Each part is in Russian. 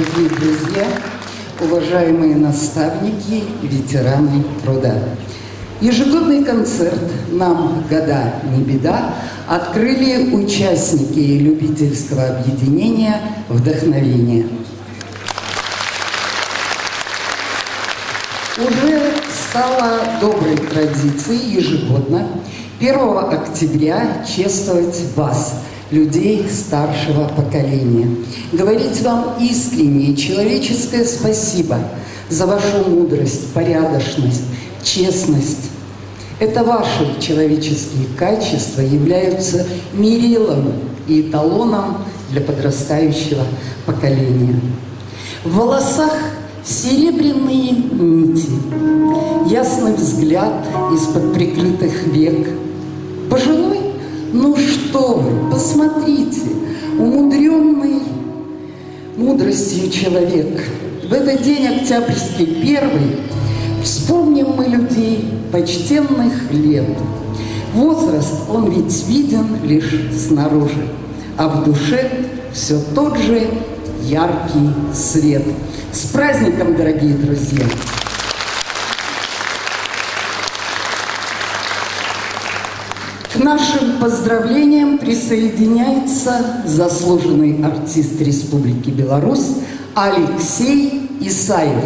Дорогие друзья, уважаемые наставники, ветераны труда. Ежегодный концерт «Нам года не беда» открыли участники любительского объединения «Вдохновение». Уже стало доброй традицией ежегодно 1 октября чествовать вас – людей старшего поколения. Говорить вам искреннее человеческое спасибо за вашу мудрость, порядочность, честность. Это ваши человеческие качества являются мерилом и эталоном для подрастающего поколения. В волосах серебряные нити, ясный взгляд из-под прикрытых век. Пожилой ну что вы, посмотрите, умудренный мудростью человек. В этот день октябрьский первый вспомним мы людей почтенных лет. Возраст, он ведь виден лишь снаружи, а в душе все тот же яркий свет. С праздником, дорогие друзья! Нашим поздравлениям присоединяется заслуженный артист Республики Беларусь Алексей Исаев.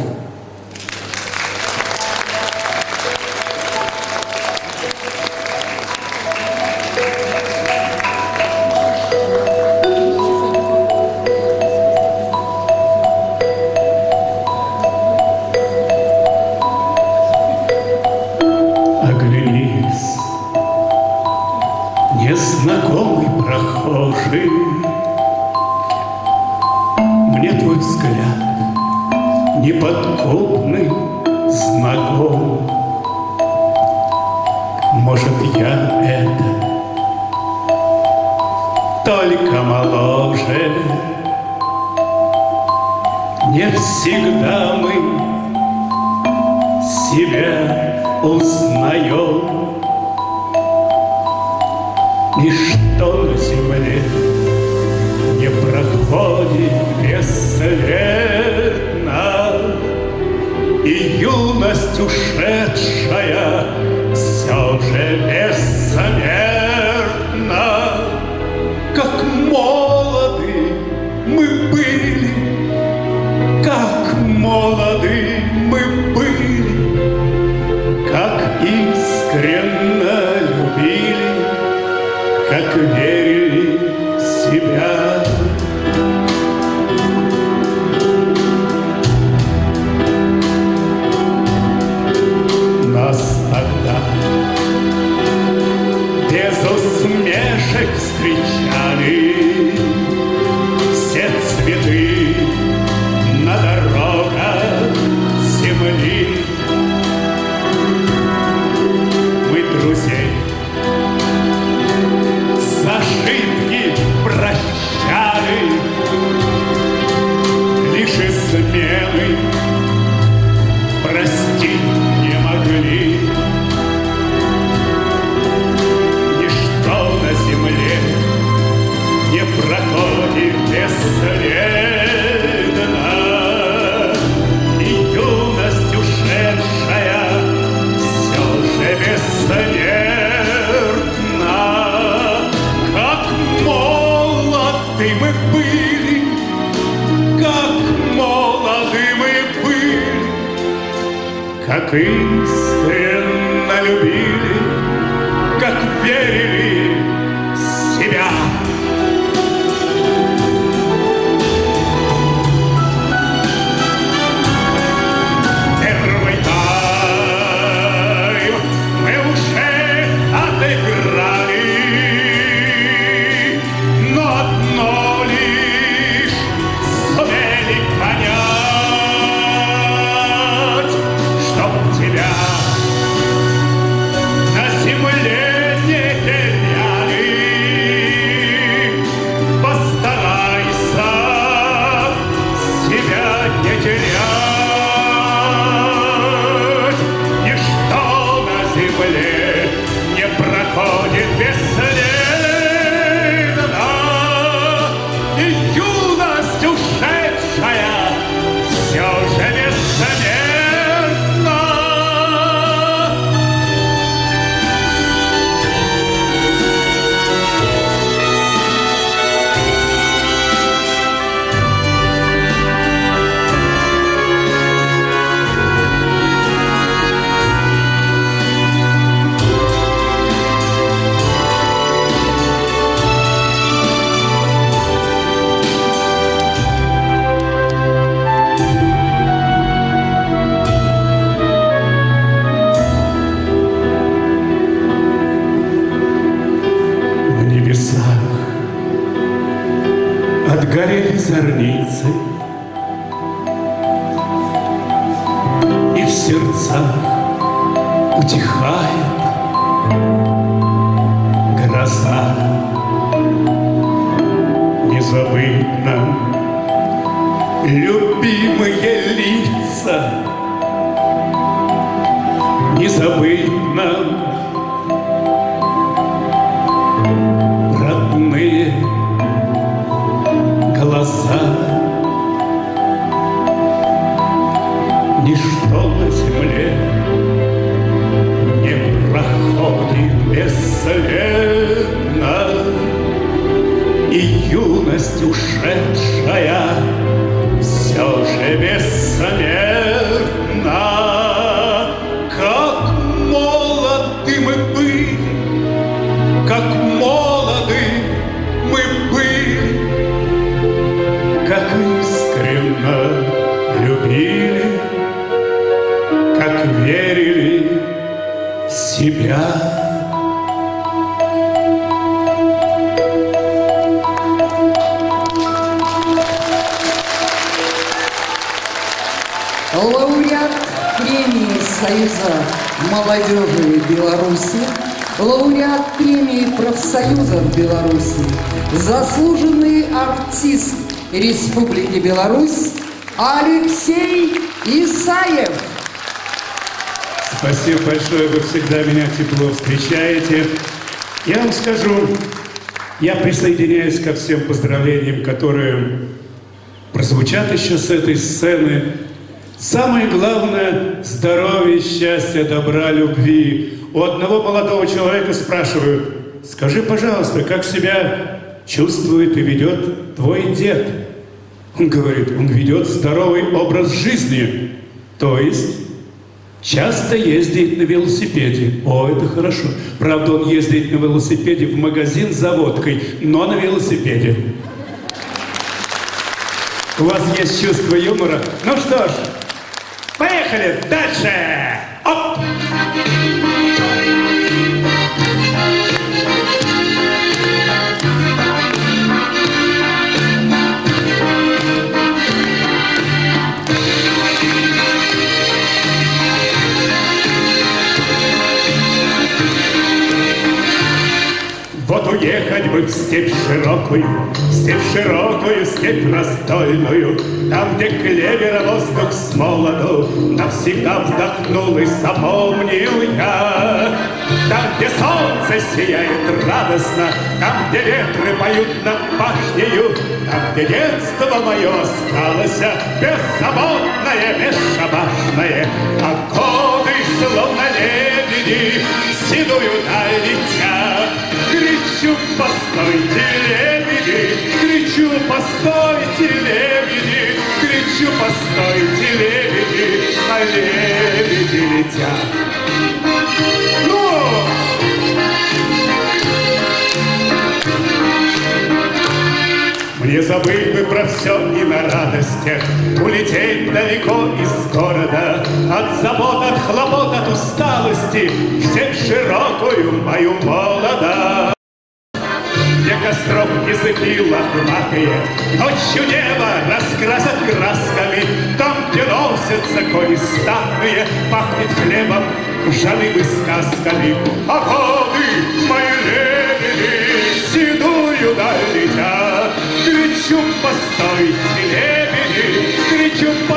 Проходит бесследно, отгорели зорницы, И в сердцах утихает гроза. Незабытно любимые лица, Незабытно ушедшая все же бессмертна. Как молоды мы были, как молоды мы были, как искренно любили, как верили в себя. Молодежи Беларуси, лауреат премии профсоюзов Беларуси, заслуженный артист Республики Беларусь Алексей Исаев. Спасибо большое, вы всегда меня тепло встречаете. Я вам скажу, я присоединяюсь ко всем поздравлениям, которые прозвучат еще с этой сцены. Самое главное – здоровья, счастья, добра, любви. У одного молодого человека спрашивают, скажи, пожалуйста, как себя чувствует и ведет твой дед? Он говорит, он ведет здоровый образ жизни, то есть часто ездит на велосипеде. О, это хорошо. Правда, он ездит на велосипеде в магазин за водкой, но на велосипеде. У вас есть чувство юмора? Ну что ж, поехали дальше! Бы в степь широкую, степь широкую, степь раздольную, там, где клевера воздух с молоду навсегда вздохнул и запомнил я. Там, где солнце сияет радостно, там, где ветры поют над башнею, там, где детство мое осталось беззаботное, бесшабашное, а годы, словно лебеди, седую даль летят. Кричу, постойте, лебеди, кричу, постойте, лебеди, кричу, постойте, лебеди, а лебеди летят. Ну! Мне забыть бы про все и на радостях Улететь далеко из города. От забот, от хлопот, от усталости. В степь широкую мою молода Костров языки лохматые Ночью небо раскрасят красками Там, где носятся кони статные Пахнет хлебом, жалым сказками. А годы мои лебеди Седую даль летят. Кричу, постойте, лебеди Кричу, постойте,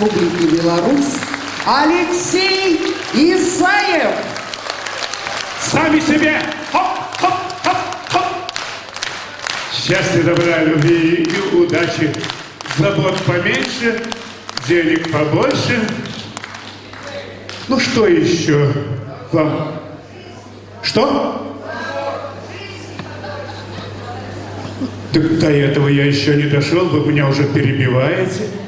Республики Беларусь Алексей Исаев. Сами себе! Хоп, хоп, хоп! Счастья, добра, любви и удачи. Забот поменьше, денег побольше. Ну что еще вам? Что? Так до этого я еще не дошел, вы меня уже перебиваете.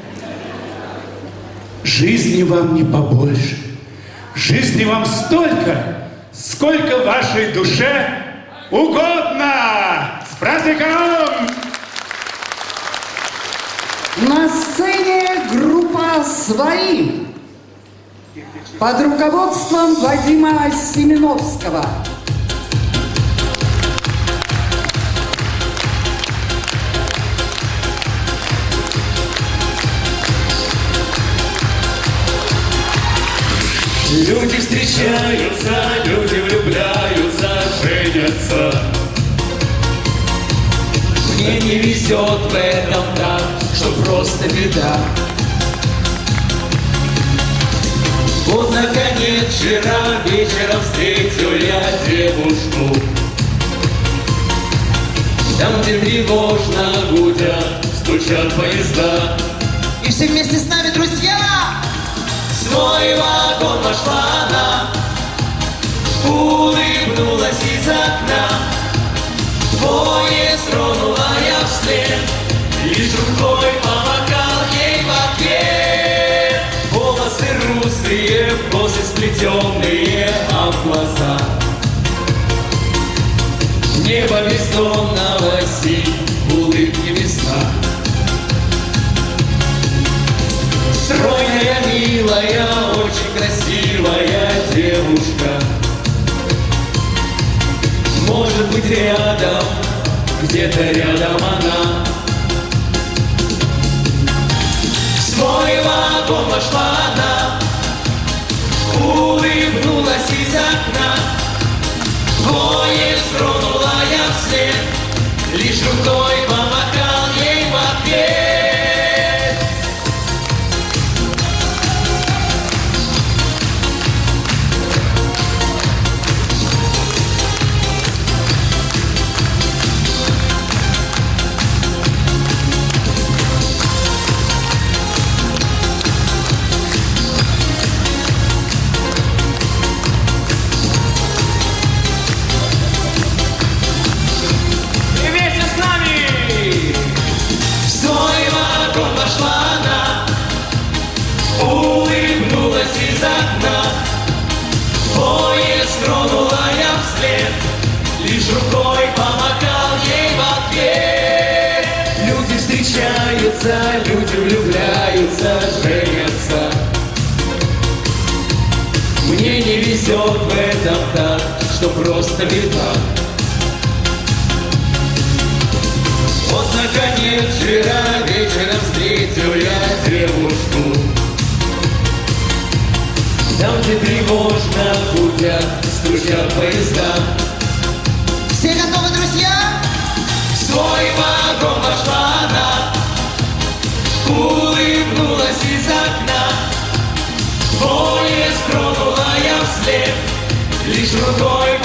Жизни вам не побольше. Жизни вам столько, сколько вашей душе угодно. С праздником! На сцене группа «Свои» под руководством Вадима Семеновского. Люди встречаются, люди влюбляются, женятся. Мне не везет в этом так, что просто беда. Вот наконец вчера вечером встретил я девушку. Там, где тревожно гудят, стучат поезда. И все вместе с нами, друзья! Свой вагон вошла она, улыбнулась из окна. Поезд тронула я вслед, лишь рукой помогал ей в ответ. Волосы русые, косы сплетенные, а в глаза Небо бездонного синь, улыбки весна. Стройная, милая, очень красивая девушка. Может быть рядом, где-то рядом она. В свой вагон вошла она. Улыбнулась из окна. Поезд тронула я вслед. Лишь рукой помахал ей в ответ везет в этом так, что просто беда. Вот наконец вчера вечером встретил я девушку Там, где тревожно гудят, стучат поезда Лишь рукой помахал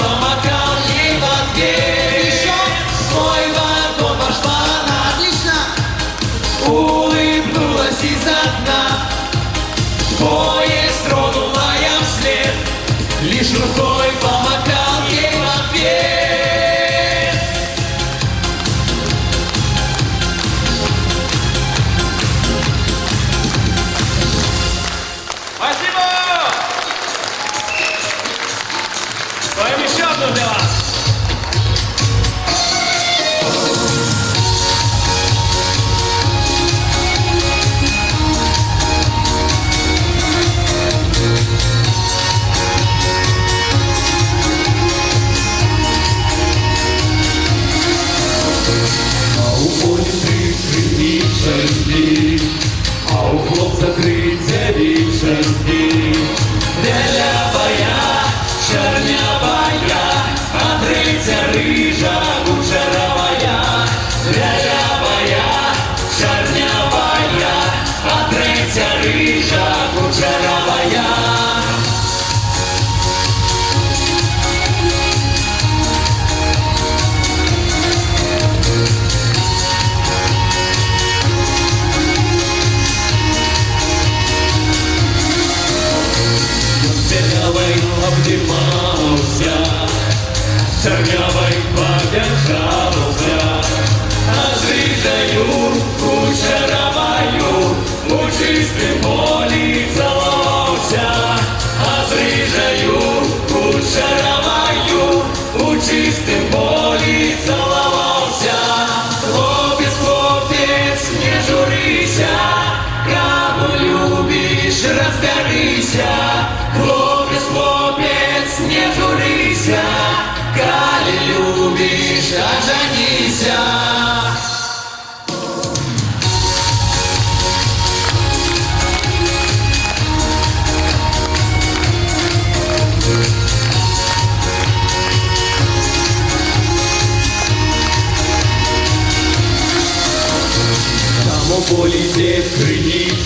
полізе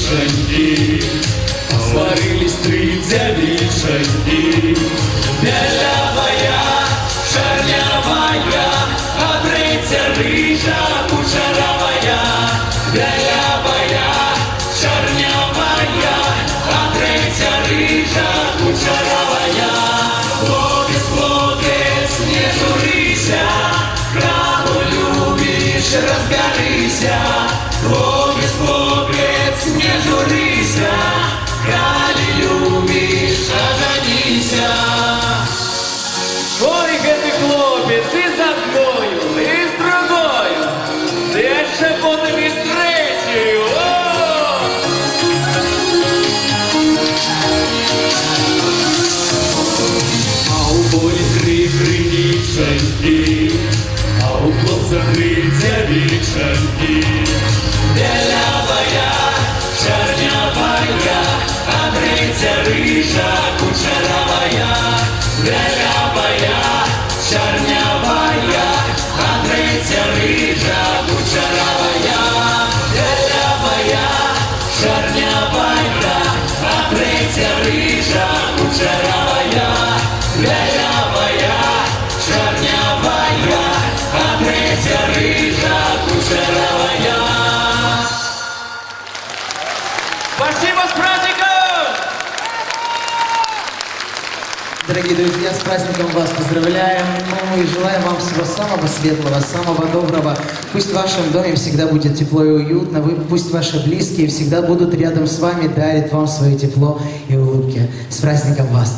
шаги, сварились три дзявічанні. Бялявая, чарнявая, а третя рыжа кучаравая. Бялявая, шарнявая, а рыжа кучаравая. Хлопец, хлопец, не журися, кого любишь, разгорися. Хлопец, and peace. с праздником вас поздравляем. Ну и желаем вам всего самого светлого, самого доброго. Пусть в вашем доме всегда будет тепло и уютно. Вы, пусть ваши близкие всегда будут рядом с вами, дарят вам свое тепло и улыбки. С праздником вас!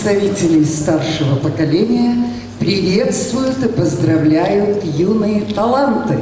Представителей старшего поколения приветствуют и поздравляют юные таланты.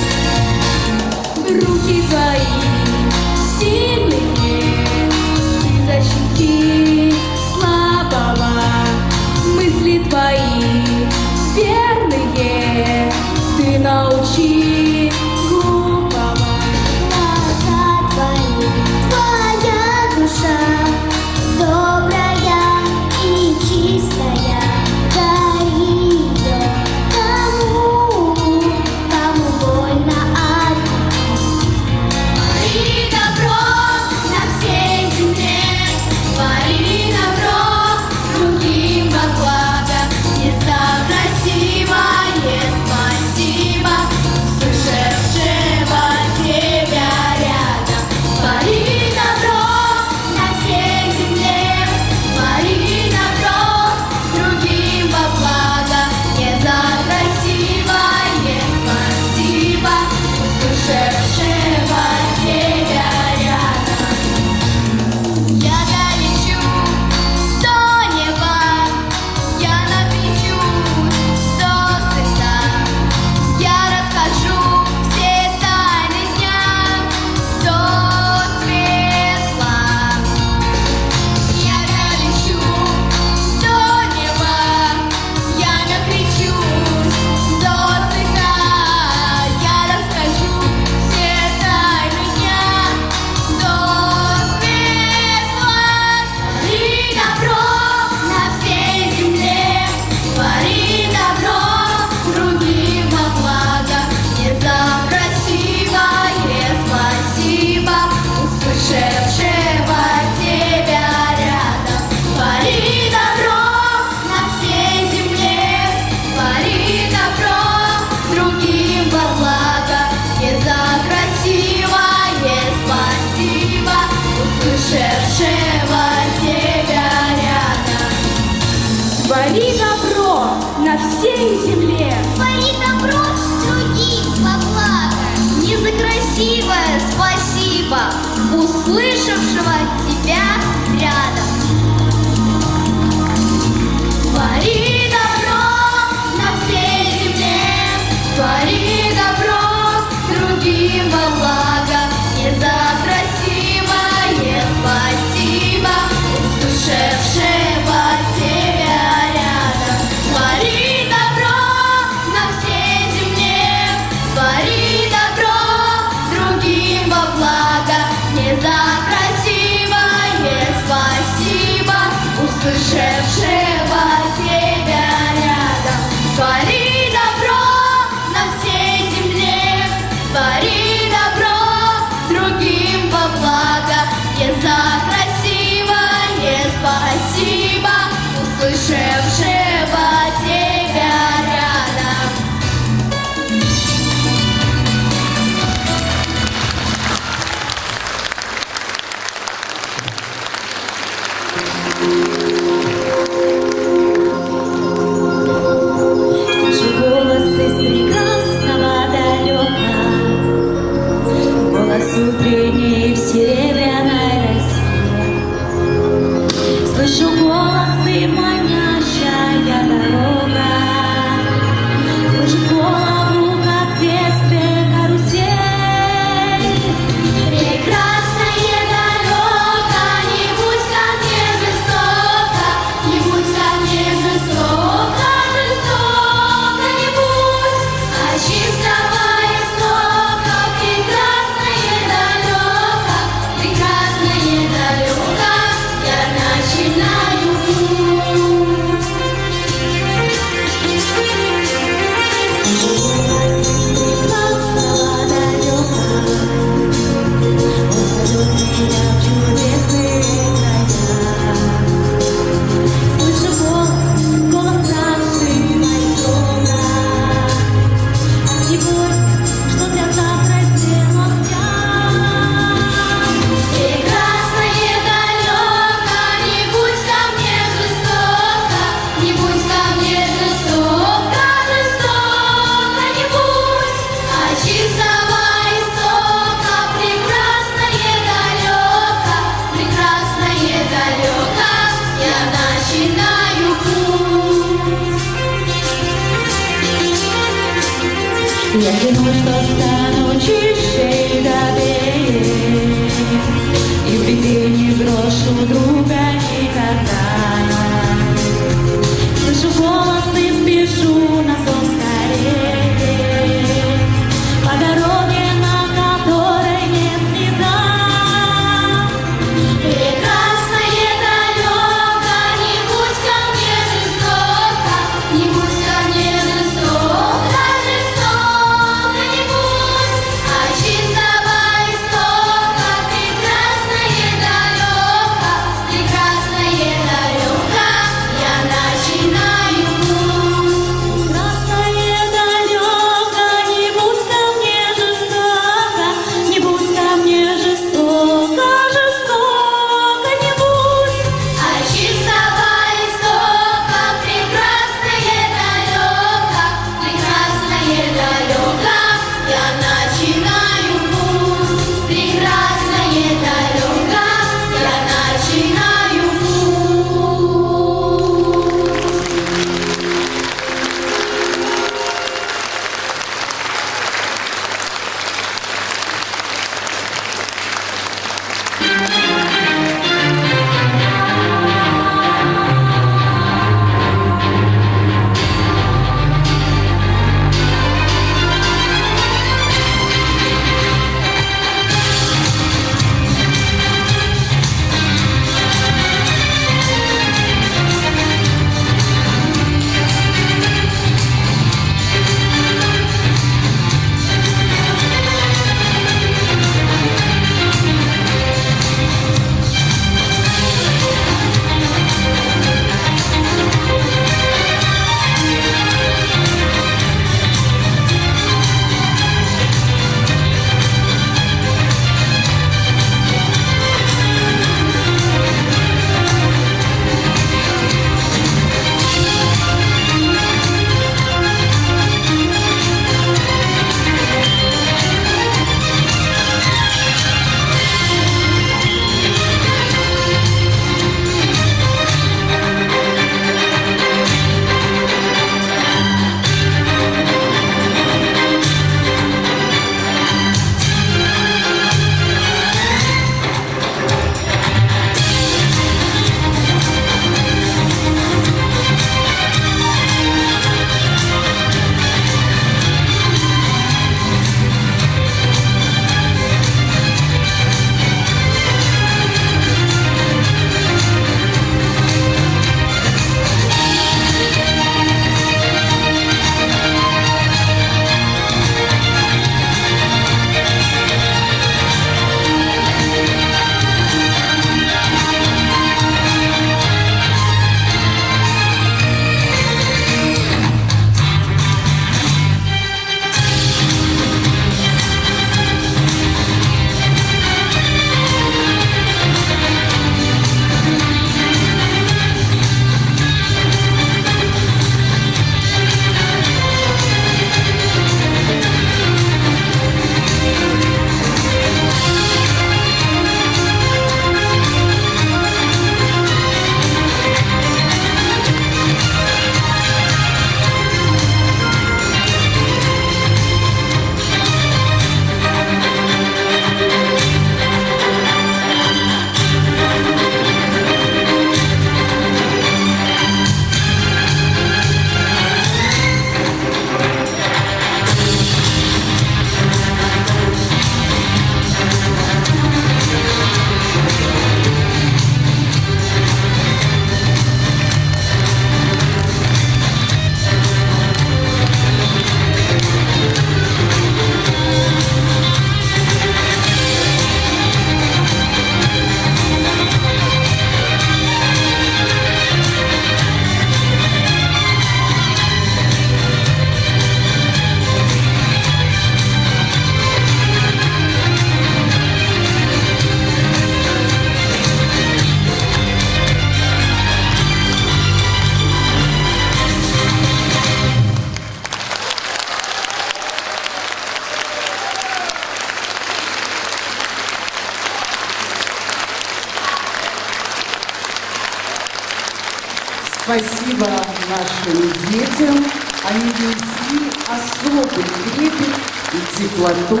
Спасибо нашим детям. Они внесли особый трепет и теплоту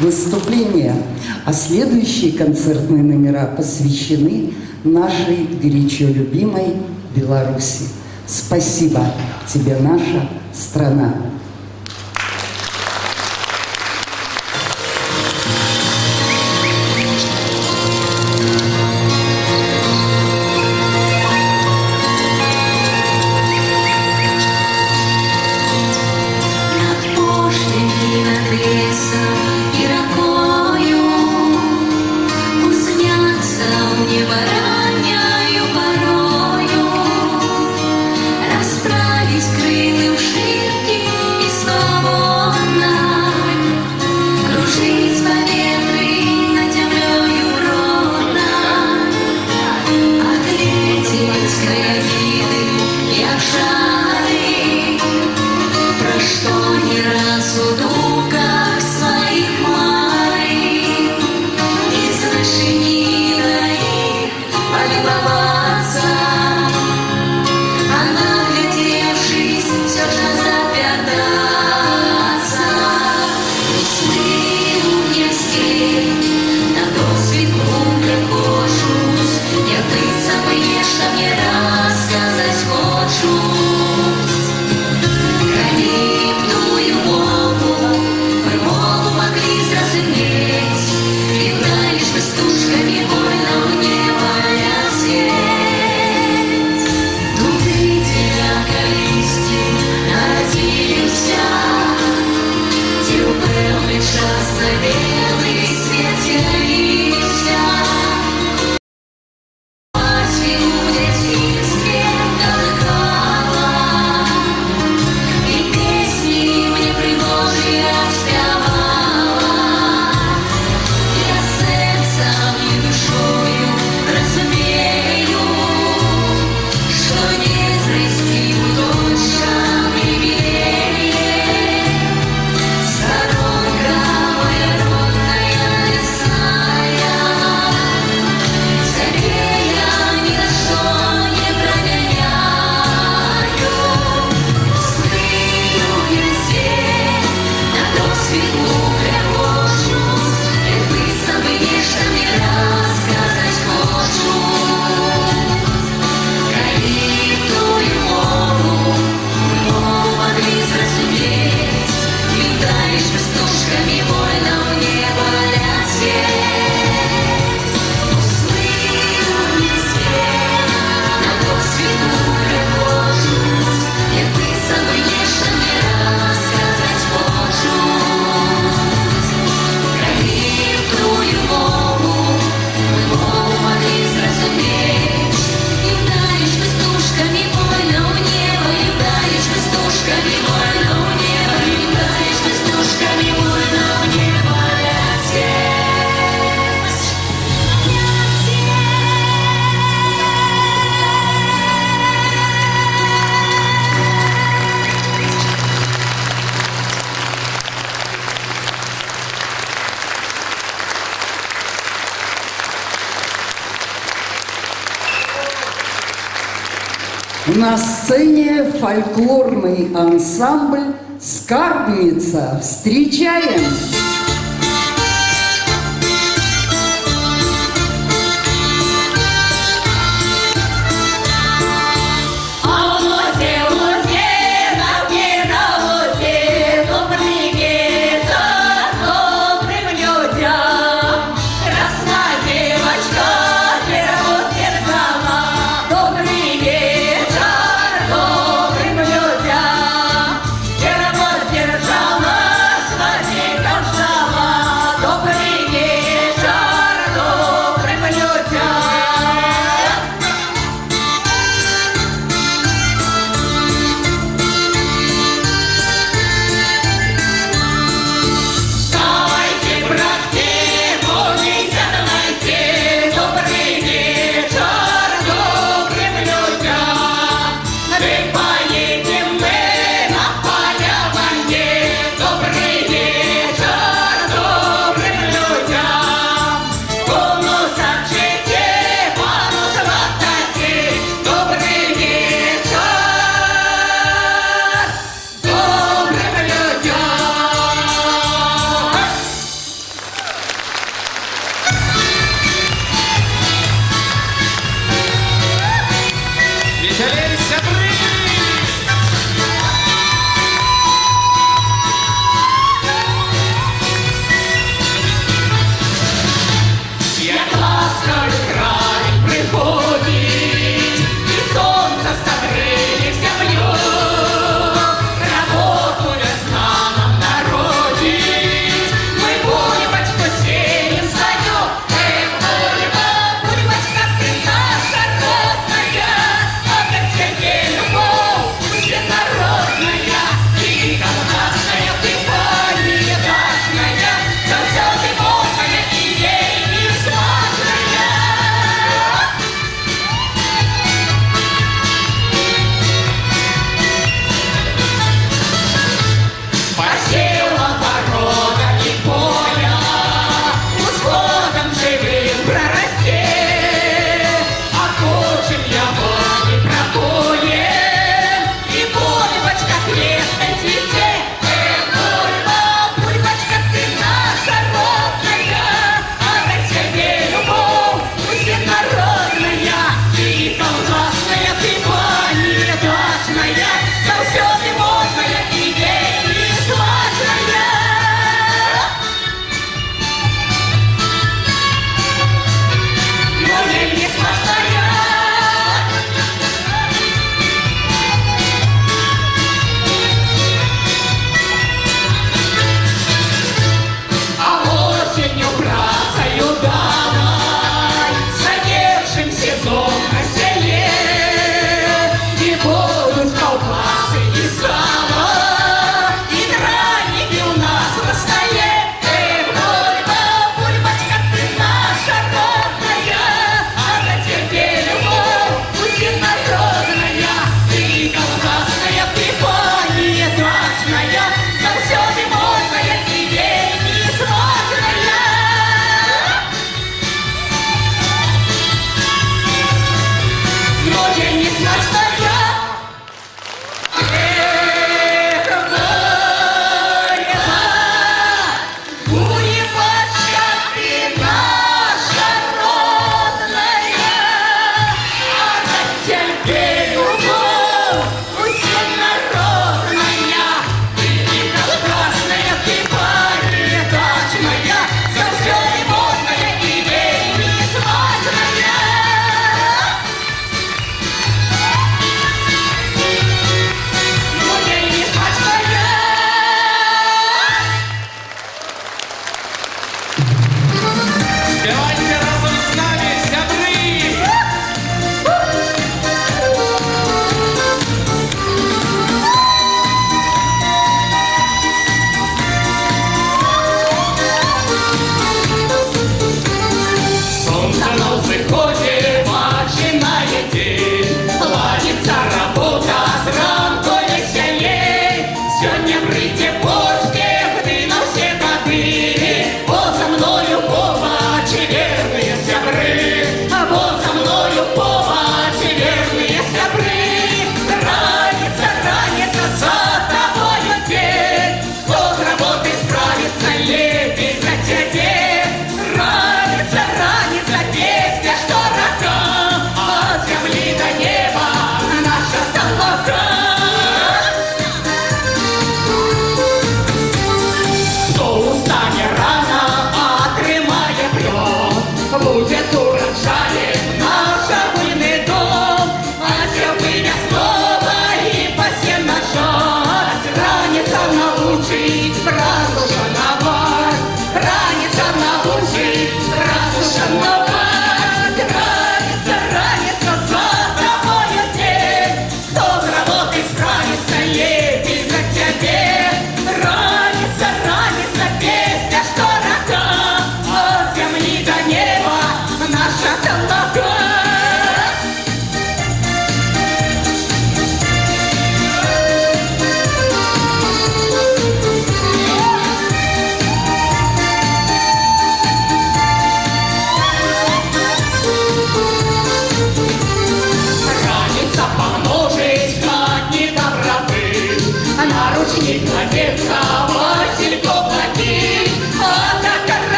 выступления. А следующие концертные номера посвящены нашей горячо любимой Беларуси. Спасибо тебе, наша страна. фольклорный ансамбль «Скарбница». Встречаем!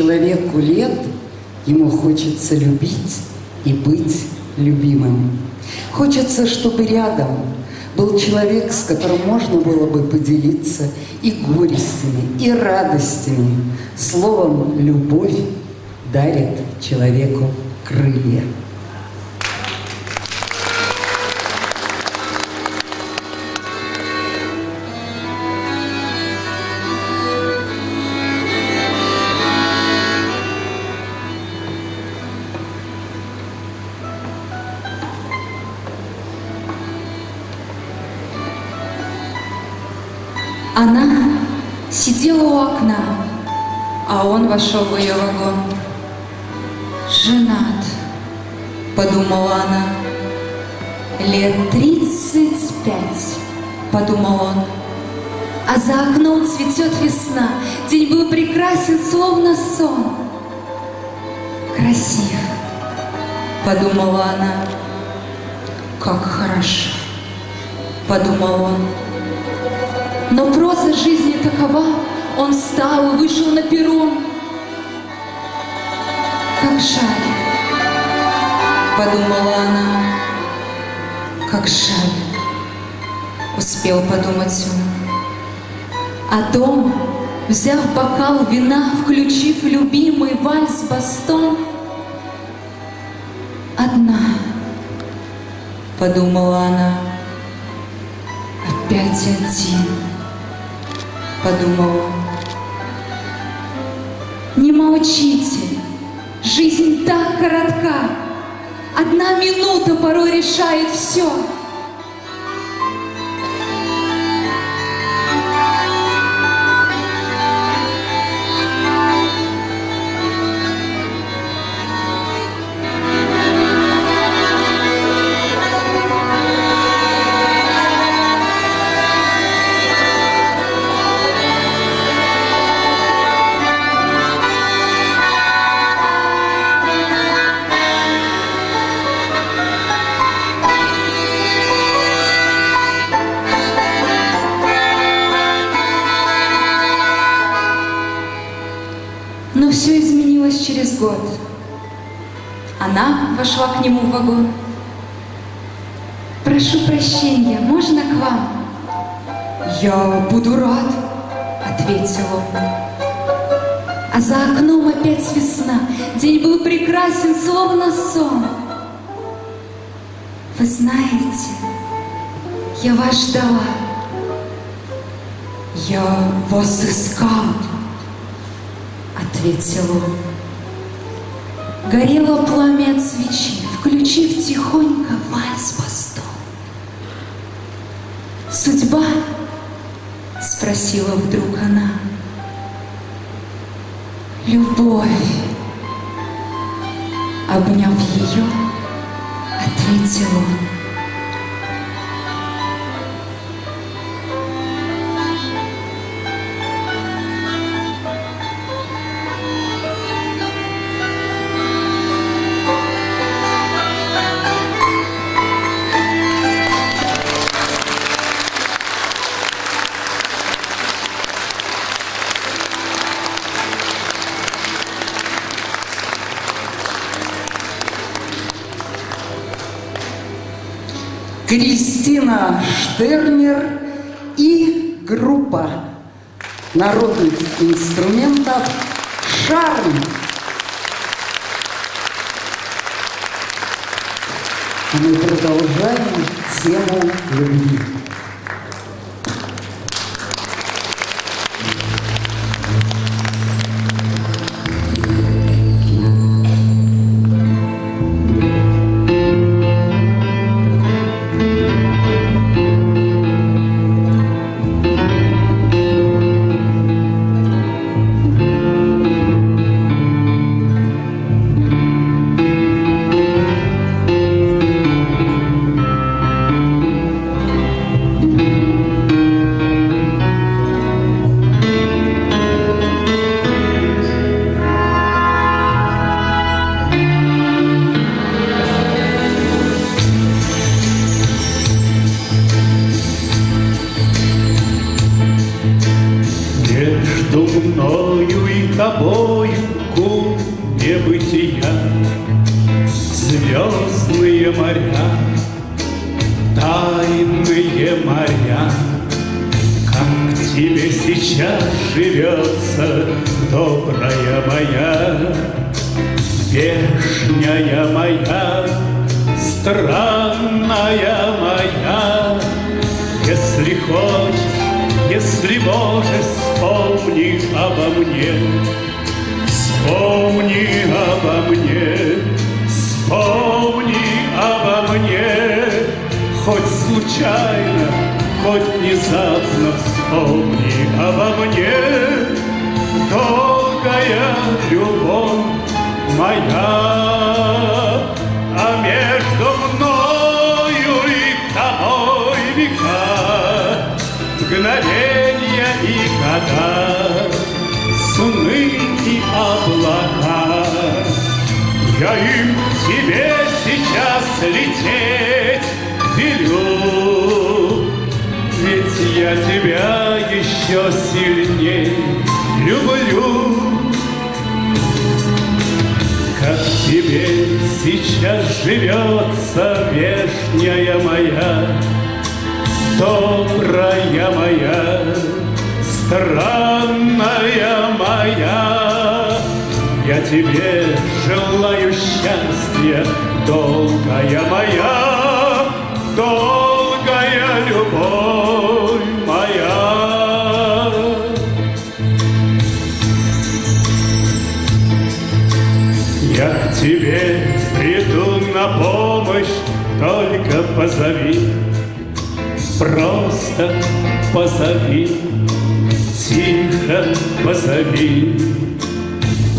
Человеку лет, ему хочется любить и быть любимым. Хочется, чтобы рядом был человек, с которым можно было бы поделиться и горестями, и радостями. Словом, любовь дарит человеку крылья. Вошел в ее вагон. Женат, подумала она. Лет тридцать пять, подумал он. А за окном цветет весна. День был прекрасен, словно сон. Красив, подумала она. Как хорошо, подумал он. Но проза жизни такова, он встал и вышел на перрон. Как жаль, подумала она, как жаль, успел подумать он. А дом, взяв бокал вина, включив любимый вальс-бастон, одна, подумала она, опять один подумал он. Не молчите, жизнь так коротка, одна минута порой решает все. Ждала. Я вас искал, ответил он. Горело пламя от свечи, включив тихонько вальс бастон. Судьба? Спросила вдруг она. Любовь. Обняв ее, ответил он. Штернер и группа народных инструментов «Шарм». Мы продолжаем тему любви. Я им тебе сейчас лететь велю, Ведь я тебя еще сильней люблю. Как тебе сейчас живется, вешняя моя, Добрая моя, странная моя, Я тебе желаю счастья, долгая моя, долгая любовь моя. Я к тебе приду на помощь, только позови, просто позови, тихо позови.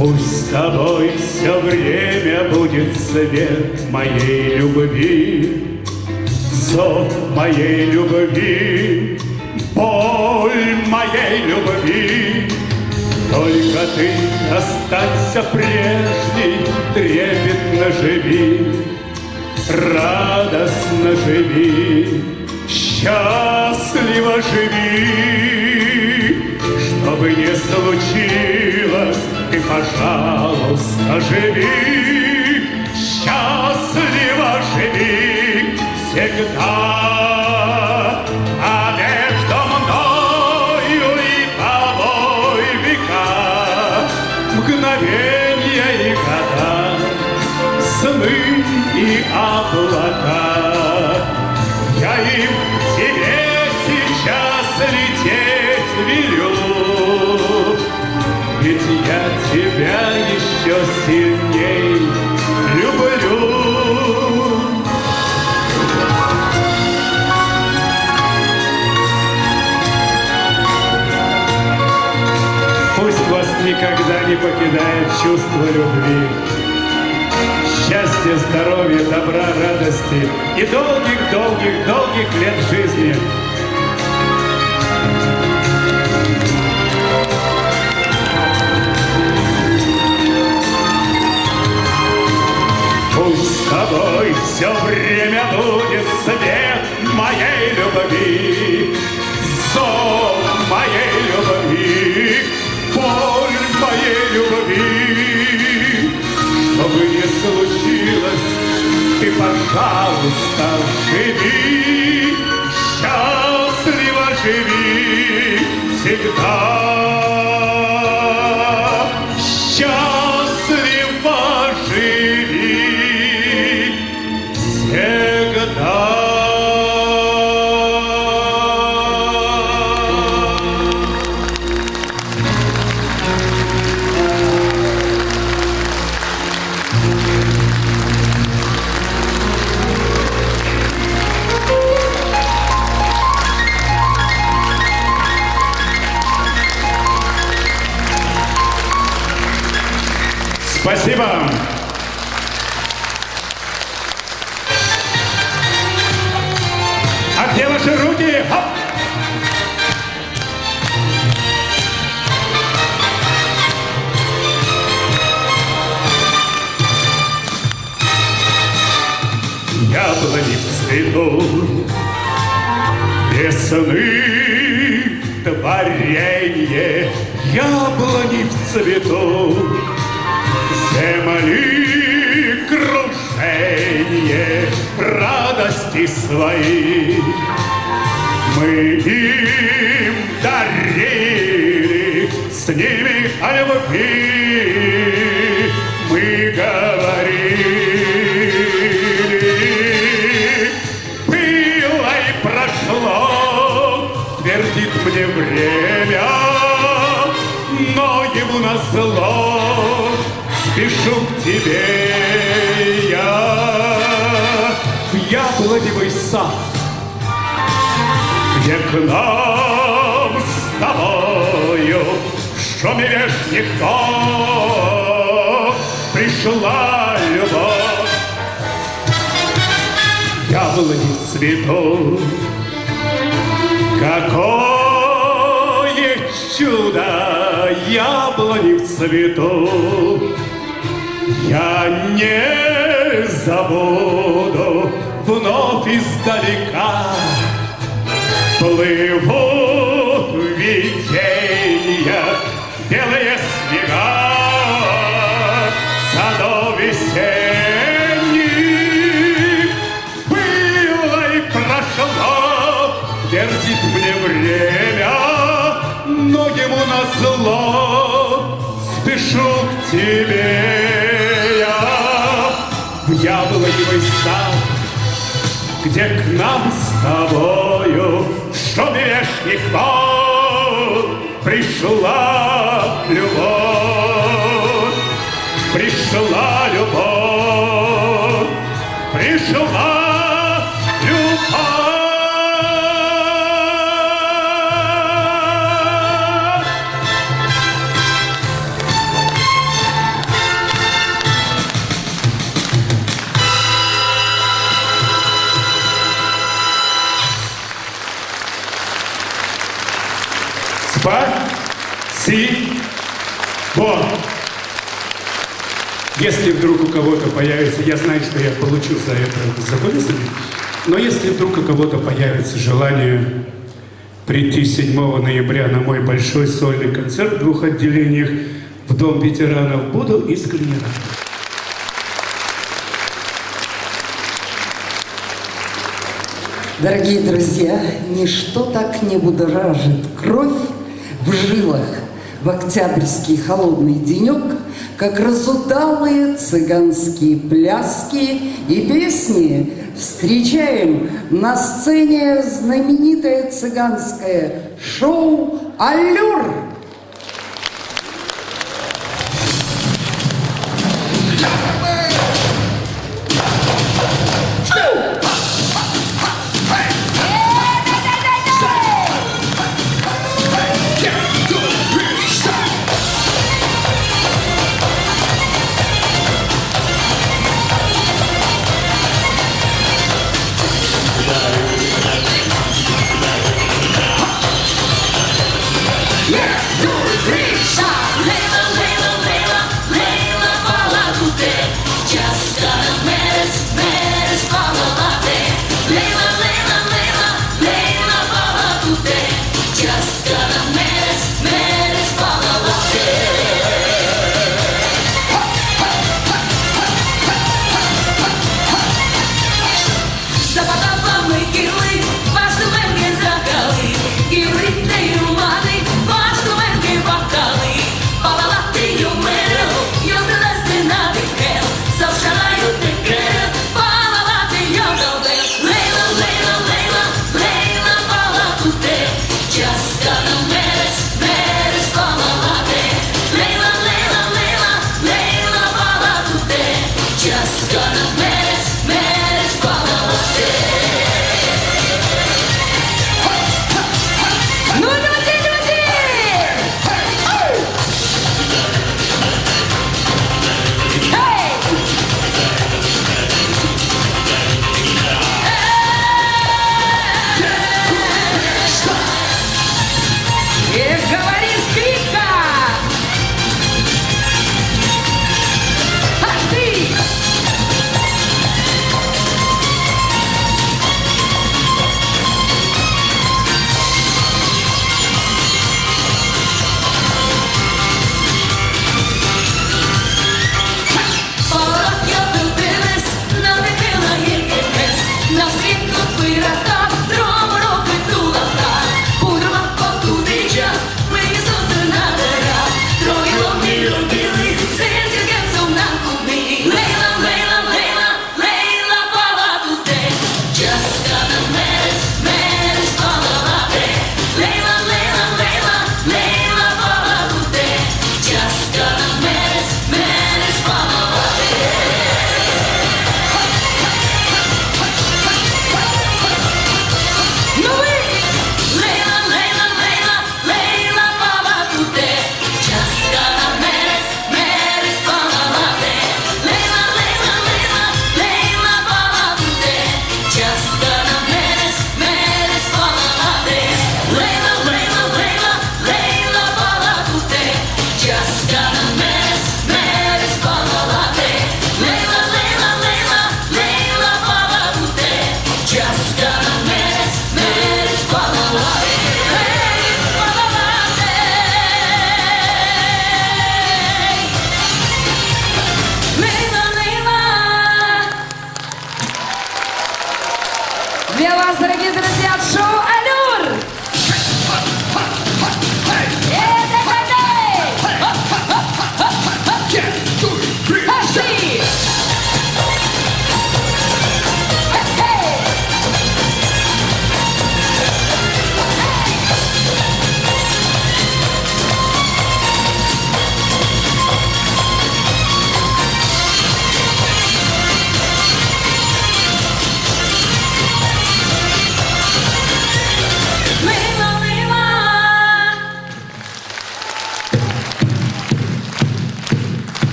Пусть с тобой все время будет свет моей любви, зов моей любви, боль моей любви. Только ты останься прежней, трепетно живи, радостно живи, счастливо живи. Чтобы не случилось, ты, пожалуйста, живи, счастливо живи всегда. А между мною и тобой века, мгновенья и года, сны и облака. Я им тебе сейчас лететь ведь я тебя еще сильней люблю. Пусть вас никогда не покидает чувство любви, Счастья, здоровья, добра, радости и долгих-долгих-долгих лет жизни. Все время будет свет моей любви, зов моей любви, боль моей любви. Чтобы не случилось, ты, пожалуйста, живи, счастливо живи всегда. Счастливо Если вдруг у кого-то появится, я знаю, что я получу за это за но если вдруг у кого-то появится желание прийти 7 ноября на мой большой сольный концерт в двух отделениях в Дом ветеранов, буду искренне рад. Дорогие друзья, ничто так не будоражит кровь в жилах в октябрьский холодный денек, как разудалые цыганские пляски и песни. Встречаем на сцене знаменитое цыганское шоу «Аллюр».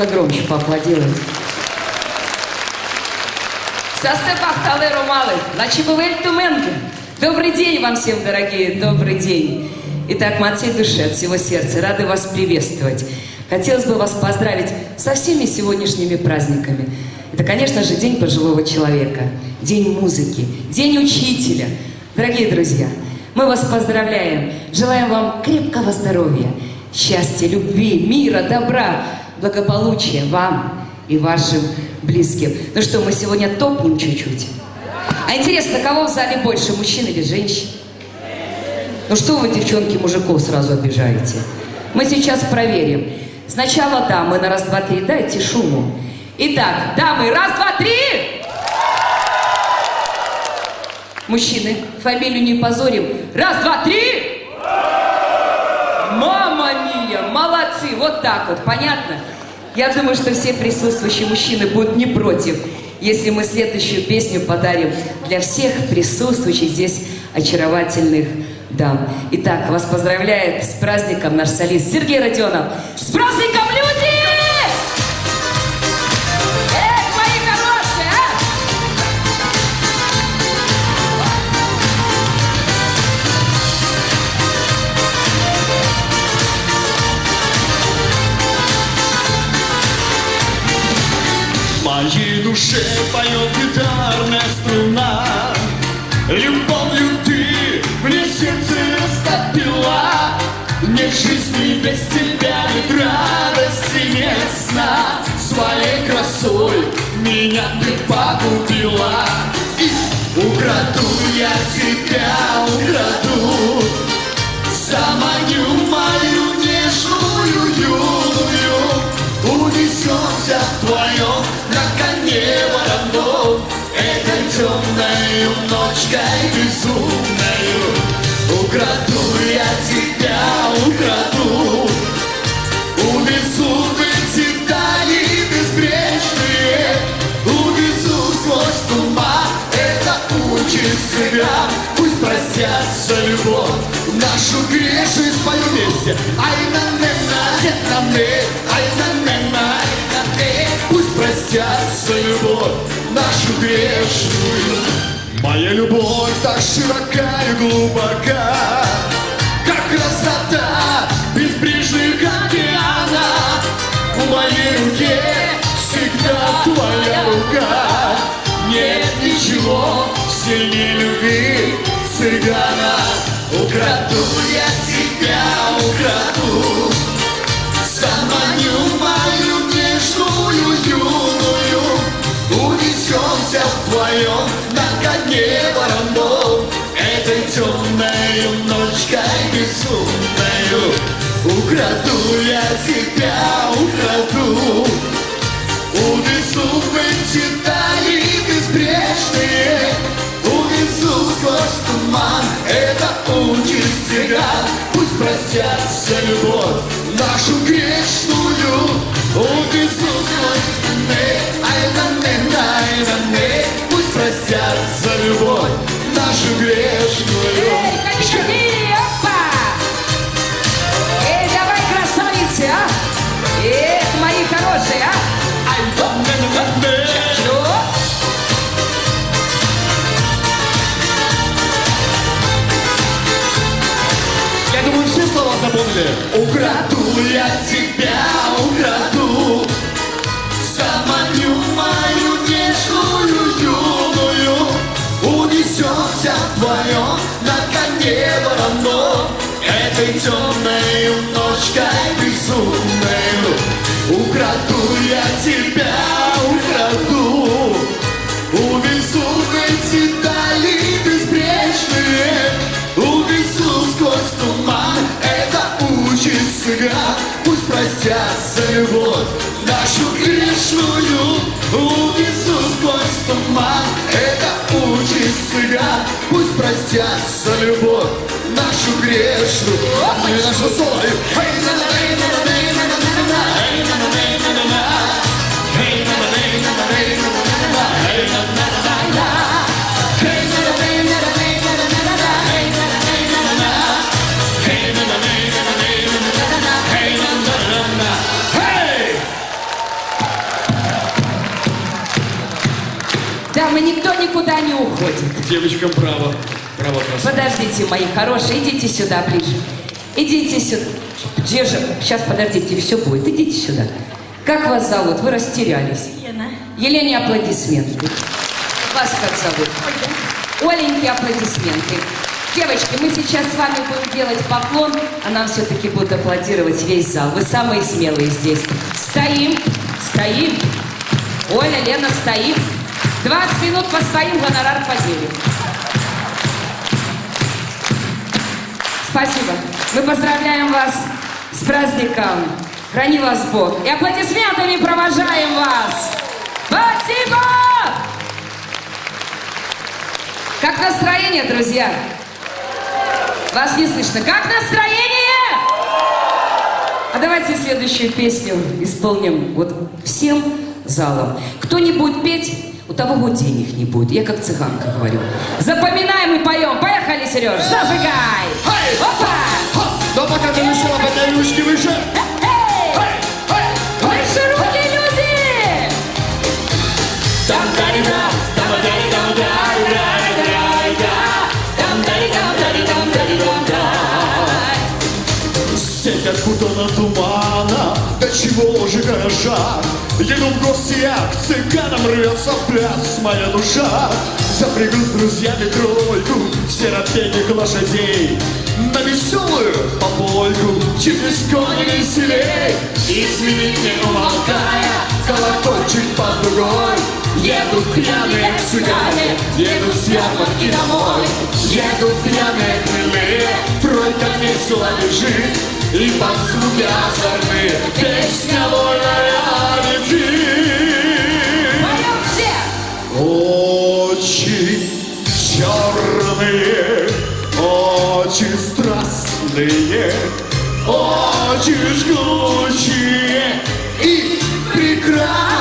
Можно громче поаплодировать. Состепах Талеру Малый, Лачибовель Туменко. Добрый день вам всем, дорогие, добрый день. Итак, мы от всей души, от всего сердца рады вас приветствовать. Хотелось бы вас поздравить со всеми сегодняшними праздниками. Это, конечно же, День пожилого человека, День музыки, День учителя. Дорогие друзья, мы вас поздравляем, желаем вам крепкого здоровья, счастья, любви, мира, добра, благополучия вам и вашим близким. Ну что, мы сегодня топнем чуть-чуть. А интересно, кого в зале больше, мужчин или женщин? Ну что вы, девчонки, мужиков сразу обижаете? Мы сейчас проверим. Сначала дамы на раз, два, три. Дайте шуму. Итак, дамы, раз, два, три! Мужчины, фамилию не позорим. Раз, два, три! Вот так вот, понятно? Я думаю, что все присутствующие мужчины будут не против, если мы следующую песню подарим для всех присутствующих здесь очаровательных дам. Итак, вас поздравляет с праздником наш солист Сергей Родионов. С праздником, люди! Моей душе поет гитарная струна. Любовью ты мне сердце растопила. Нет жизни без тебя, нет радости, нет сна. Своей красой меня ты погубила. И украду я тебя, украду. Заманю мою нежную юную Унесемся вдвоем на коне вороном Этой темною ночкой безумною Украду я тебя, украду Увезу в эти дали безбрежные Увезу сквозь туман Это участь цыган Пусть простятся любовь Нашу грешность спою вместе Ай на не Пусть простятся любовь Нашу грешную Моя любовь так широка и глубока Как красота безбрежных океанов. В моей руке всегда твоя рука. Нет ничего сильнее любви цыгана. Украду я тебя, украду. Заманю мою Унесемся вдвоем на коне вороном Этой темной ночкой безумною Украду я тебя, украду. Увезу в дали безбрежные Увезу сквозь туман. Это участь цыган Пусть простятся любовь Нашу грешную Увезу сквозь туман Ай на не ай Пусть простятся любовь Нашу грешную ночкой безумной Украду я тебя, украду. Увезу эти дали безбрежные. Увезу сквозь туман. Это участь цыган Пусть простятся любовь Нашу грешную. Увезу сквозь туман. Это участь цыган Пусть простятся любовь Нашу грешную. Ну нашу соль никуда не уходит. Девочкам право. Право красавица. Подождите, мои хорошие, идите сюда ближе. Идите сюда. Где же? Сейчас, подождите, все будет. Идите сюда. Как вас зовут? Вы растерялись. Лена. Елене аплодисменты. Вас как зовут? Оленьке аплодисменты. Девочки, мы сейчас с вами будем делать поклон, а нам все-таки будут аплодировать весь зал. Вы самые смелые здесь. Стоим, стоим. Оля, Лена, стоим. 20 минут постоим, гонорар поделим. Спасибо. Мы поздравляем вас с праздником. Храни вас Бог. И аплодисментами провожаем вас. Спасибо! Как настроение, друзья? Вас не слышно. Как настроение? А давайте следующую песню исполним вот всем залом. Кто не будет петь, у того вот денег не будет. Я как цыганка говорю. Запоминаем и поем. Поехали, Сереж, зажигай! Опа! Но пока ты решила об этой ручке выше Эй! Выше руки, люди! Сеть откуда-то тумана До чего же жар Еду в гости я к цыганам Рвется в пляс моя душа. Запрягу с друзьями тройку Серопенных лошадей. На веселую попойку Через кони веселей И сменить не умолкая Колокольчик под другой Едут пьяные цыгане Едут с ярмарки домой. Едут пьяные крылые Тройка весело лежит И под звуки озорные Песня вольная все! Очень черные, очень страстные, очень жгучие и прекрасные.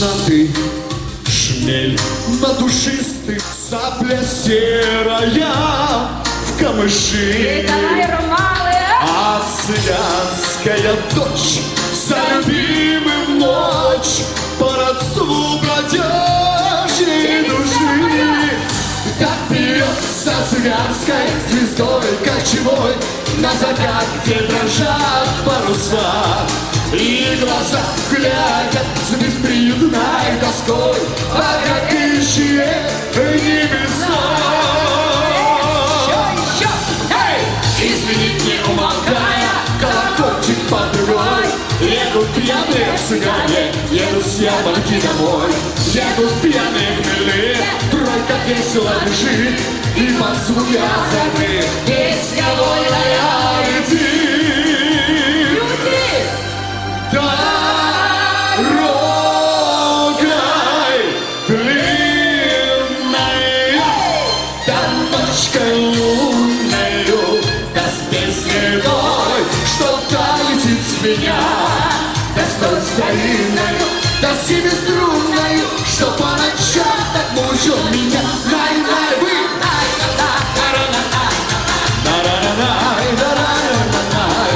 Мохнатый шмель надушистый, сапля серая в камыши. А цыганская дочь за любимым ночь по родству бродяжей души. Так бьется цыганской звездой кочевой на закате дрожат паруса. И глаза глядят с бесприютной тоской, ищет небеса. Еще! Эй! Извинить не умолкая, колокольчик под другой. Едут пьяные цыгане, едут с ярмарки домой. Едут пьяные хмели, тройка весело лежит. И под звуки озорны песня вольная да семиструнною Что по ночам так мучил меня Най-най, вы! На-на-на-най, на-на-на-най.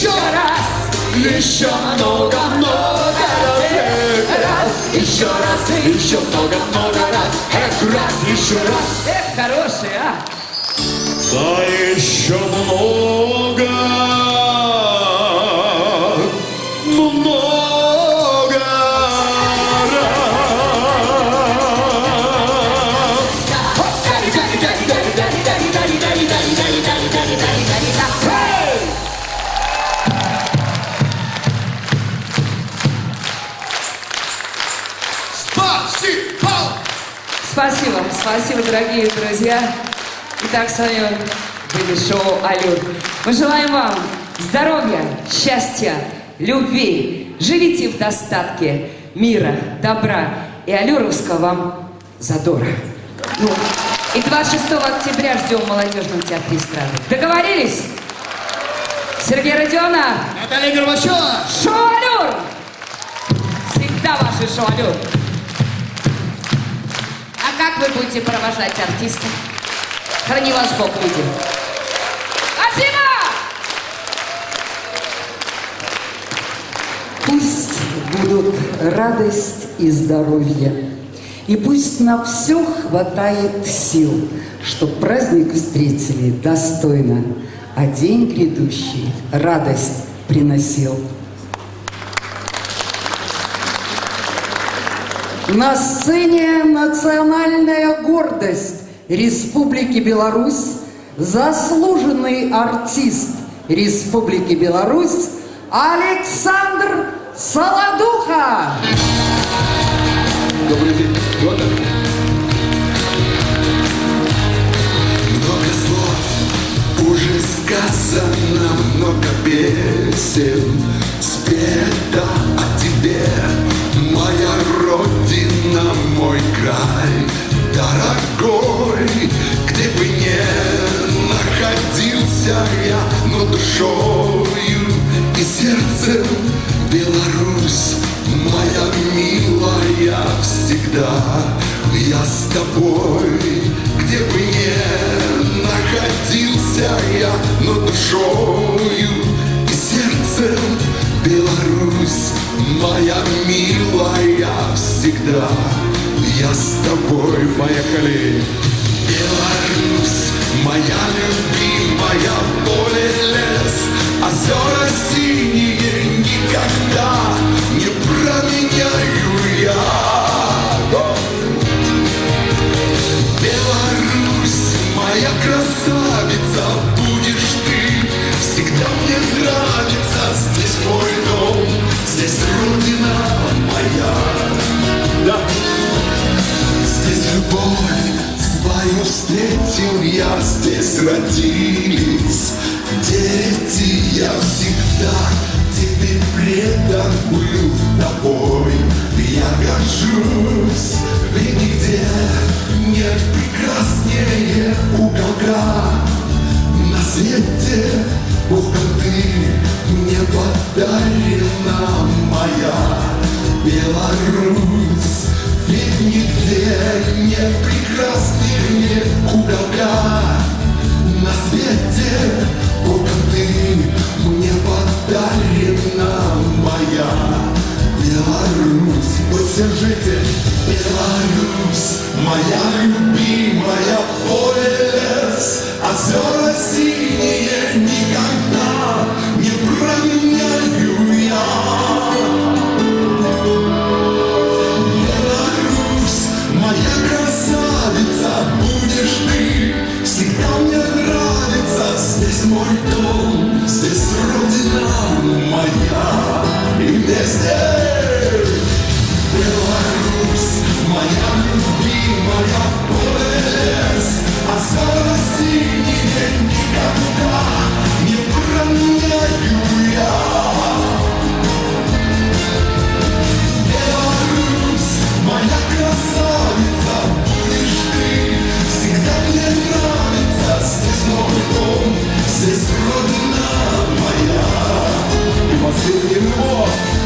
Еще раз! Еще много, много раз. Еще раз, еще много, много раз. Эх, раз, еще раз. Эх, хороший, а! Да еще Много Спасибо, дорогие друзья. Итак, с вами были шоу «Алюр». Мы желаем вам здоровья, счастья, любви. Живите в достатке, мира, добра и алюровского вам задора. Ну, и 26 октября ждем в молодежном театре эстрады. Договорились? Сергей Родионов, Наталья Горбачева! шоу «Алюр». Всегда ваше шоу «Алюр». Как вы будете провожать артиста? Храни вас Бог, люди. Спасибо! Пусть будут радость и здоровье. И пусть на все хватает сил, чтоб праздник встретили достойно, а день грядущий радость приносил. На сцене национальная гордость Республики Беларусь, заслуженный артист Республики Беларусь Александр Солодуха. Добрый день, Петр. Много слов уже сказано, много песен спета о тебе. Мой край, дорогой, где бы ни находился я, но душою и сердцем Беларусь, моя милая, всегда я с тобой, где бы ни находился я, но душою и сердцем Беларусь, моя милая, всегда я с тобой, поехали. Беларусь, моя любимая, поле, лес, озера синие никогда не променяю я. Беларусь, моя красавица, будешь ты, всегда мне нравится, здесь мой дом, здесь родина моя. Любовь свою встретил я, здесь родились дети. Я всегда тебе предан был тобой. Я горжусь, ведь нигде нет прекраснее уголка на свете. Богом ты мне подарена моя Беларусь. Нигде нет прекрасных нет уголка На свете, только ты мне подарена моя Беларусь, поддержите Беларусь, моя любимая поле лес Озера синие никогда не променяют вместе. Беларусь, моя любимая ОС, А скоро синий день никогда не променяю я. Здесь родина моя И последний рывок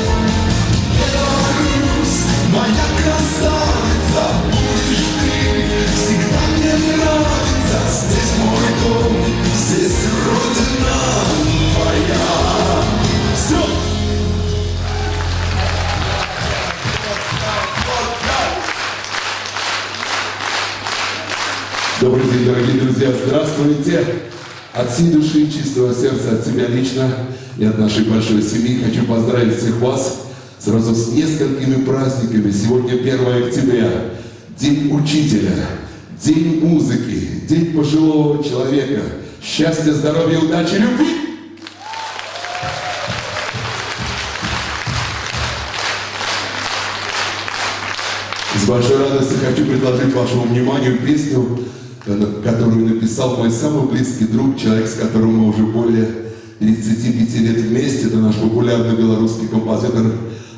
Здесь мой дом, здесь родина моя. Все! Добрый день, дорогие друзья! Здравствуйте! От всей души, чистого сердца, от себя лично и от нашей большой семьи хочу поздравить всех вас сразу с несколькими праздниками. Сегодня 1 октября, День Учителя. День музыки, День пожилого человека. Счастья, здоровья, удачи, любви! С большой радостью хочу предложить вашему вниманию песню, э, которую написал мой самый близкий друг, человек, с которым мы уже более 35 лет вместе. Это наш популярный белорусский композитор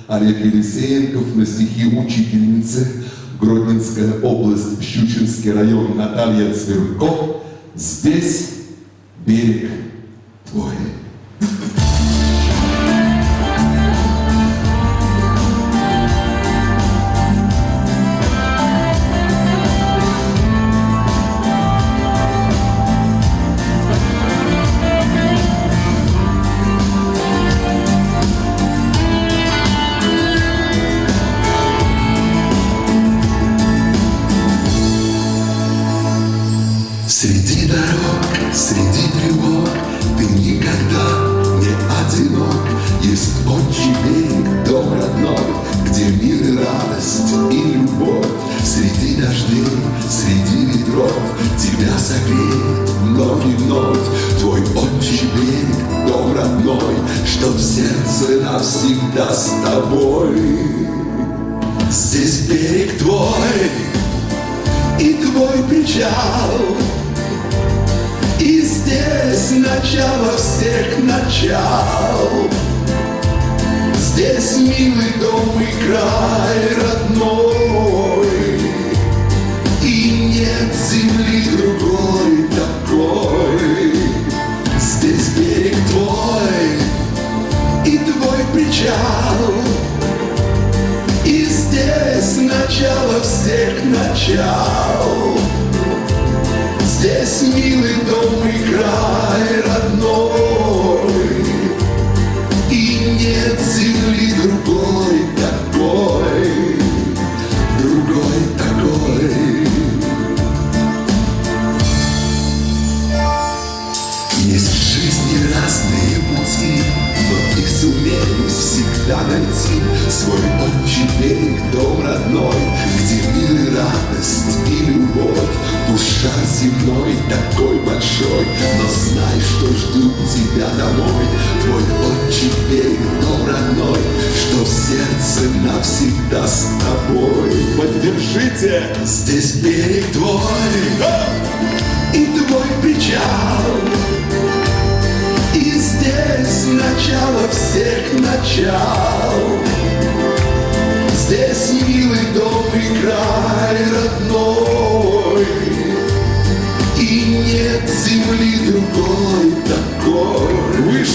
Олег Елисеенков на стихи учительницы Гродненская область, Щучинский район Наталья Цверко. Здесь берег твой.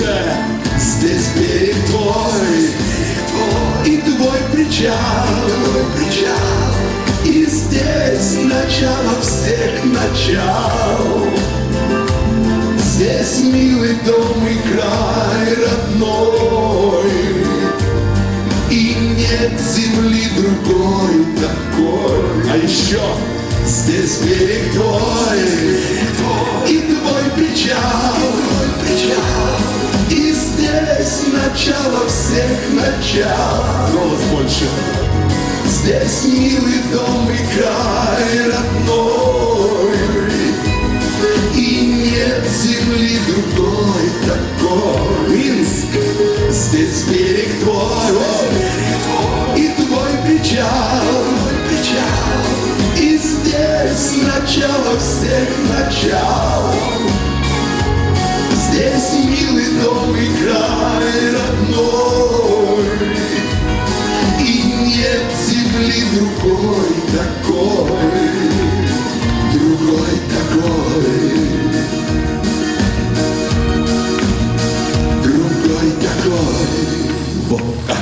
Выше! Здесь берег твой И твой причал, твой причал. И здесь начало всех начал. Здесь милый дом и край родной. И нет земли другой такой. А еще здесь берег твой И твой причал, твой причал. И здесь начало всех начал. Голос больше. Здесь милый дом и край родной. И нет земли другой такой. Минск, здесь берег твой. И твой причал И здесь начало всех начал Здесь милый дом и край родной И нет земли другой такой другой такой, другой такой. Вот так.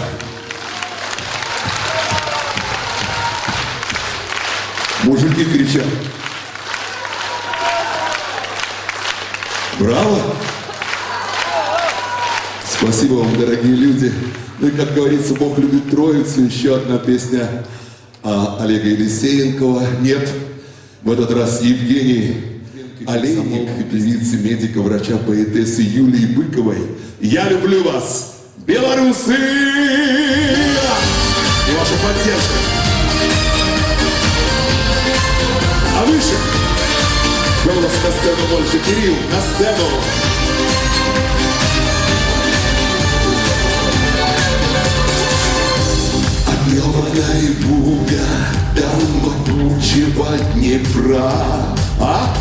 Мужики кричат. Браво! Спасибо вам, дорогие люди. Ну и, как говорится, Бог любит троицу. Еще одна песня а, Олега Елисеенкова. Нет, В этот раз Евгений Олейник, певицы, медика, врача, поэтессы Юлии Быковой. Я люблю вас, белорусы! И ваша поддержка. А выше голос на сцену больше. Кирилл, на сцену. Объемана и буга, там могучего Днепра. А?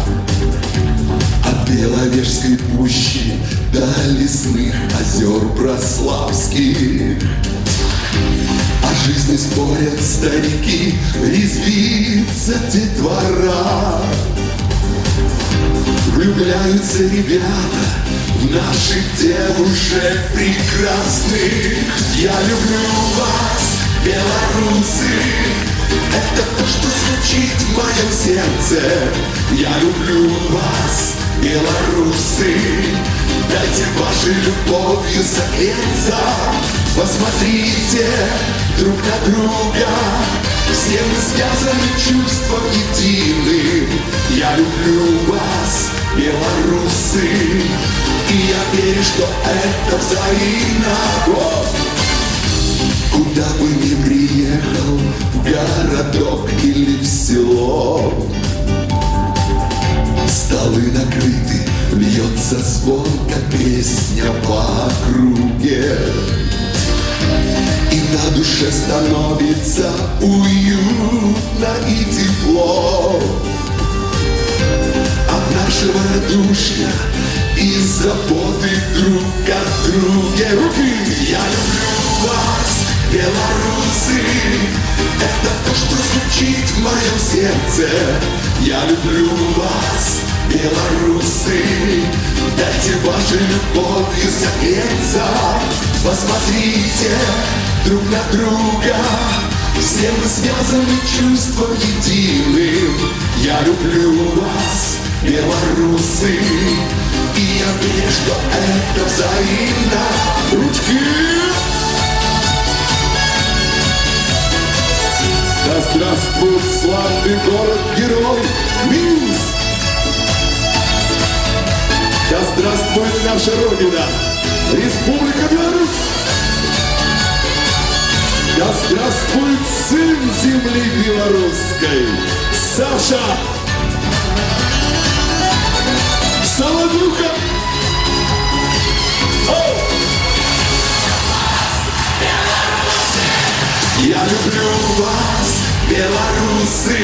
От Беловежской пущи до лесных озер Брославских. О жизни спорят старики, резвится детвора. Влюбляются ребята в наших девушек прекрасных. Я люблю вас, белорусы, это то, что звучит в моем сердце. Я люблю вас, белорусы, дайте вашей любовью согреться. Посмотрите друг на друга, все мы связаны чувством единым. Я люблю вас, белорусы, и я верю, что это взаимно. О! Куда бы ни приехал, в городок или в село, Столы накрыты, льется звонко песня по округе. И на душе становится уютно и тепло От нашего радушия и заботы друг о друге Руки! Я люблю вас, белорусы Это то, что звучит в моем сердце. Я люблю вас, белорусы Дайте вашей любовью согреться Посмотрите друг на друга Все мы связаны чувством единым. Я люблю вас, белорусы И я верю, что это взаимно. Ручки! Здравствует славный город-герой Минск! Да здравствует наша Родина, Республика Беларусь! Да здравствует сын земли белорусской, Саша! Солодюха! Оу! Я люблю вас, белорусы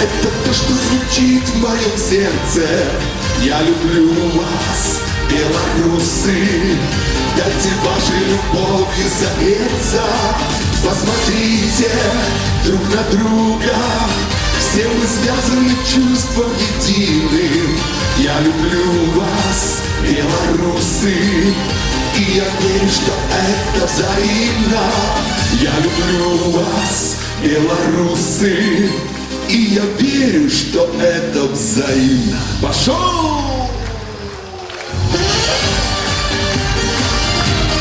Это то, что звучит в моем сердце. Я люблю вас, белорусы. Дайте вашей любовью согреться Посмотрите друг на друга. Все мы связаны чувством единым. Я люблю вас, белорусы. И я верю, что это взаимно. Я люблю вас, белорусы И я верю, что это взаимно Пошел!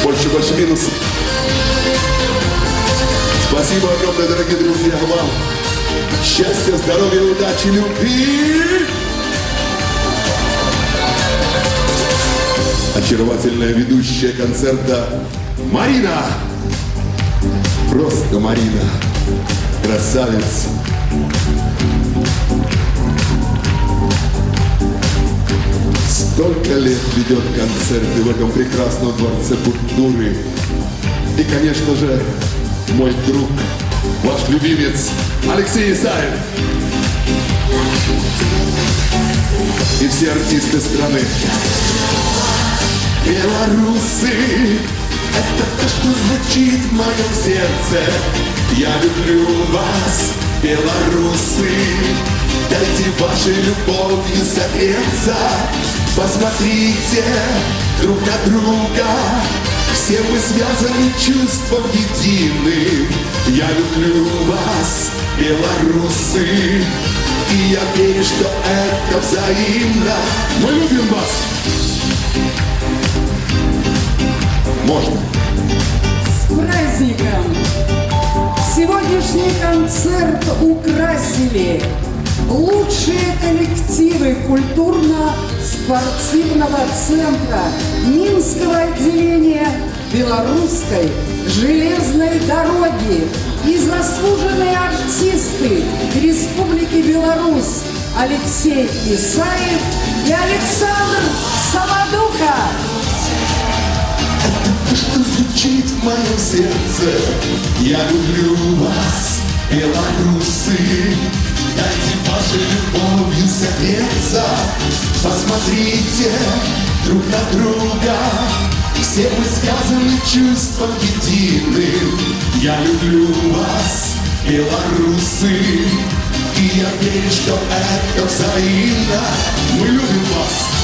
Больше, больше минусов. Спасибо огромное, дорогие друзья, вам. Счастья, здоровья, удачи, любви. Очаровательная ведущая концерта Марина. Просто Марина. Красавица. Столько лет ведет концерты в этом прекрасном дворце культуры. И, конечно же, мой друг, ваш любимец Алексей Исаев. И все артисты страны. Белорусы, это то, что звучит в моем сердце. Я люблю вас, белорусы. Дайте вашей любовью согреться. Посмотрите друг на друга. Все мы связаны чувством единым. Я люблю вас, белорусы. И я верю, что это взаимно. Мы любим вас. Можно. С праздником! Сегодняшний концерт украсили лучшие коллективы культурно-спортивного центра Минского отделения Белорусской железной дороги и заслуженные артисты Республики Беларусь Алексей Исаев и Александр Самодуха. То, что звучит в моем сердце. Я люблю вас, белорусы Дайте вашей любовью согреться Посмотрите друг на друга. Все мы связаны чувством единым Я люблю вас, белорусы И я верю, что это взаимно. Мы любим вас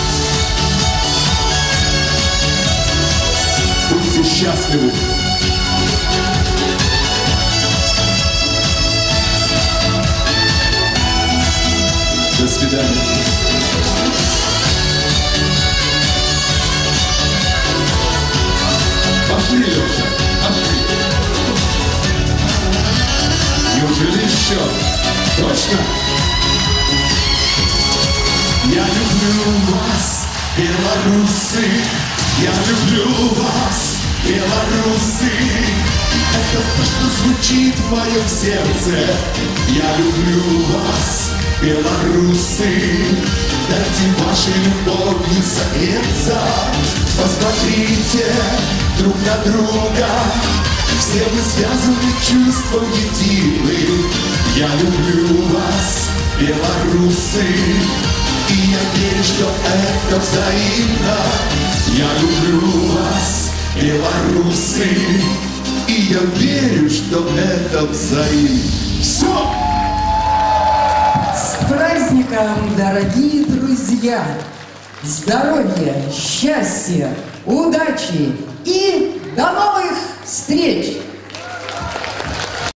Будьте счастливы. До свидания. Пошли, Леша, пошли. Неужели еще? Точно? Я люблю вас, белорусы, я люблю вас, белорусы. Это то, что звучит в моем сердце. Я люблю вас, белорусы. Дайте вашей любовью согреться. Посмотрите друг на друга. Все мы связаны чувством единым. Я люблю вас, белорусы. И я верю, что это взаимно Я люблю вас, белорусы И я верю, что это взаимно Все! С праздником, дорогие друзья! Здоровья, счастья, удачи и до новых встреч!